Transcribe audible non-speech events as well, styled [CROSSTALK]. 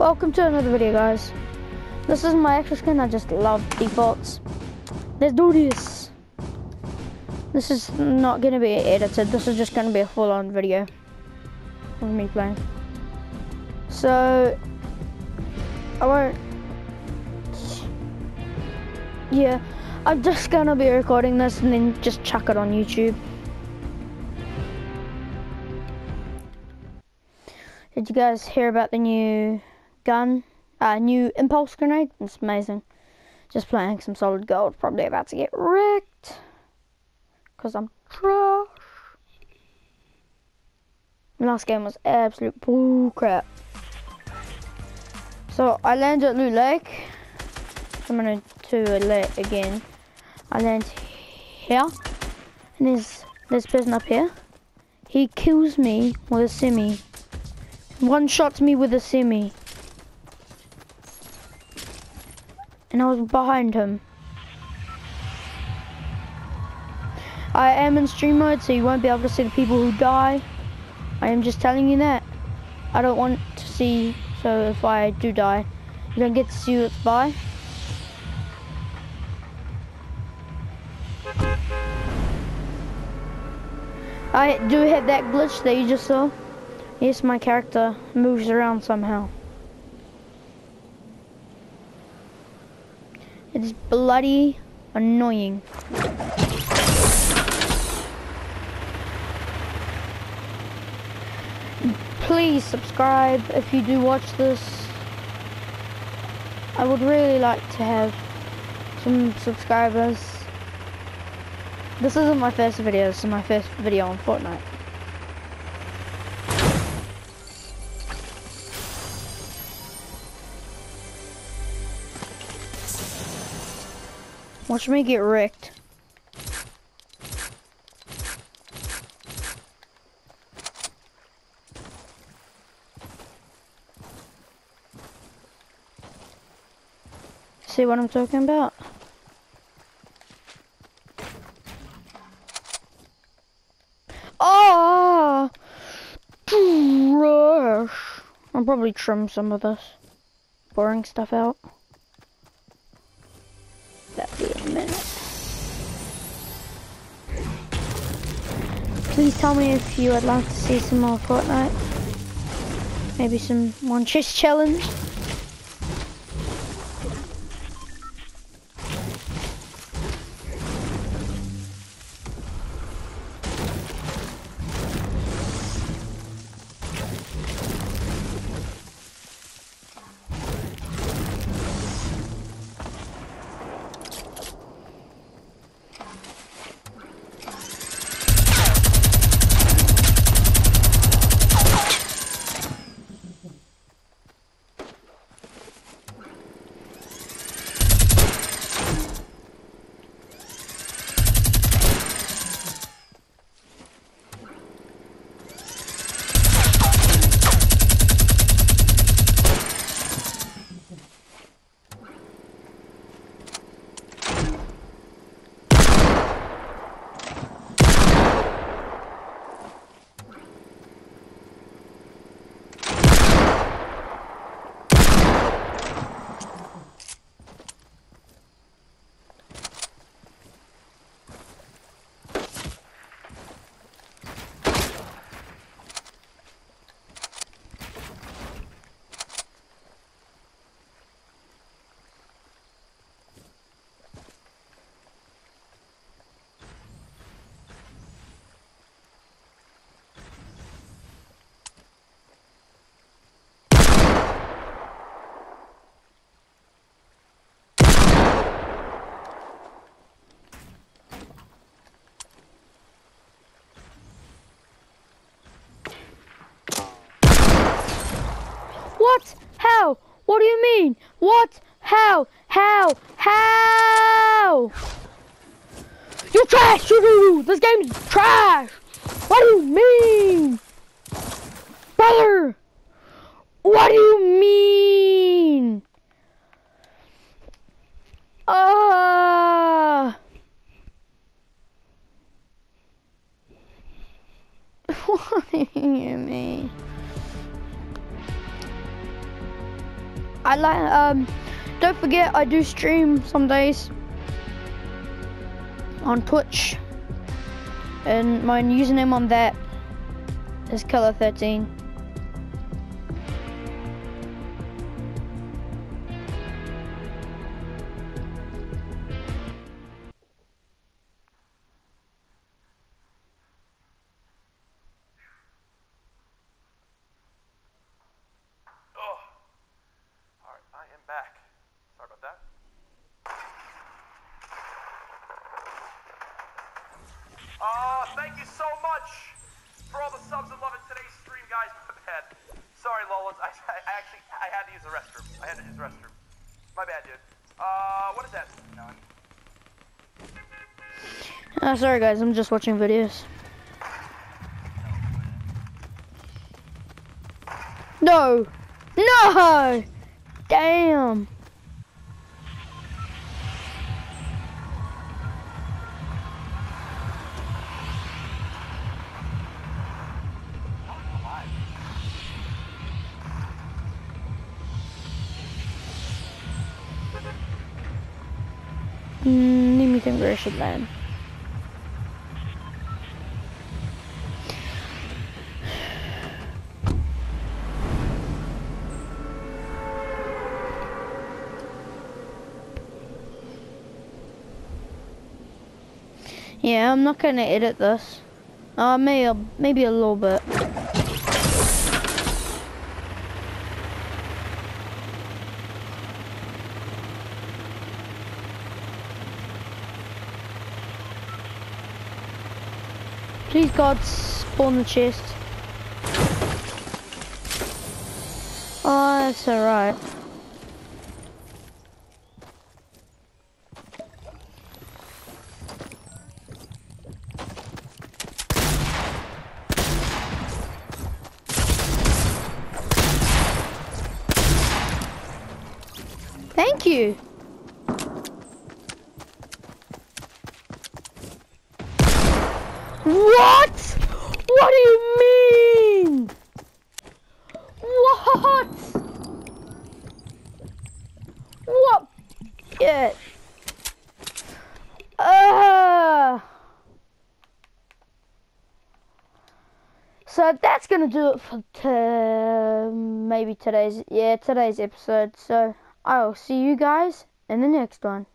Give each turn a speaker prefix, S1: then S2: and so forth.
S1: Welcome to another video guys. This is my extra skin, I just love defaults. Let's do this. This is not gonna be edited, this is just gonna be a full on video of me playing. So, I won't, yeah, I'm just gonna be recording this and then just chuck it on YouTube. Did you guys hear about the new gun? Uh, new impulse grenade? It's amazing. Just playing some solid gold. Probably about to get wrecked. Because I'm trash. My last game was absolute bull crap. So I land at Loot Lake. I'm gonna do it again. I land here. And there's this person up here. He kills me with a semi. One shots me with a semi. And I was behind him. I am in stream mode, so you won't be able to see the people who die. I am just telling you that. I don't want to see, so if I do die, you don't get to see what's by. I do have that glitch that you just saw. Yes, my character moves around somehow. It's bloody annoying. Please subscribe if you do watch this. I would really like to have some subscribers. This isn't my first video, this is my first video on Fortnite. Watch me get wrecked. See what I'm talking about? Ah! Oh! Rush! I'll probably trim some of this boring stuff out. Please tell me if you would like to see some more Fortnite. Maybe some one challenge. What? How? What do you mean? What? How? How? How? You trash! You This game's trash! What do you mean? Brother! What do you mean? Uh, [LAUGHS] what do you mean? I like um don't forget I do stream some days on Twitch. And my username on that is Killa13.
S2: Oh, thank you so much for all the subs and love in today's stream, guys. The heck? Sorry, Lawrence. I I actually I had to use the restroom. I had to use the restroom. My bad, dude. Uh, what is that? No.
S1: Oh, sorry guys, I'm just watching videos. No! No! Damn! Mm, let me think where I should land. Yeah, I'm not gonna edit this. Uh, maybe, maybe a little bit. Please God, spawn the chest. Oh, that's alright. Thank you. What? What do you mean? What? What? Yeah. Uh, so that's gonna do it for maybe today's yeah today's episode. So I'll see you guys in the next one.